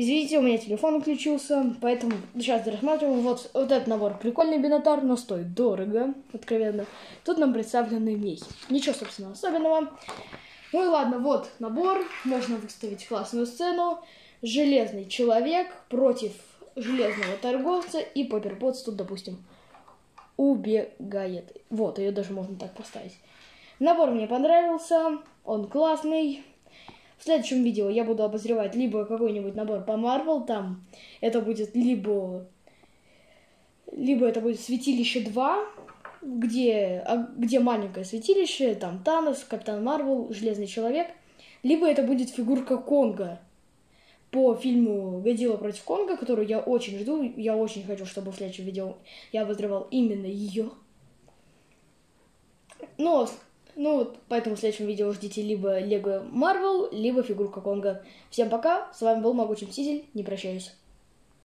Извините, у меня телефон включился, поэтому сейчас рассматриваем. Вот, вот этот набор прикольный бинотар, но стоит дорого, откровенно. Тут нам представлены мехи. Ничего, собственно, особенного. Ну и ладно, вот набор. Можно выставить классную сцену. Железный человек против железного торговца. И Попперпотс тут, допустим, убегает. Вот, ее даже можно так поставить. Набор мне понравился, он классный. В следующем видео я буду обозревать либо какой-нибудь набор по Marvel, там это будет либо, либо это будет Святилище 2, где, а, где маленькое святилище, там Танос, Капитан Марвел, Железный Человек, либо это будет фигурка Конга по фильму «Годзилла против Конга», которую я очень жду, я очень хочу, чтобы в следующем видео я обозревал именно ее. Но ну, вот, поэтому в следующем видео ждите либо Лего Марвел, либо фигурка Конга. Всем пока, с вами был Могучий Мститель, не прощаюсь.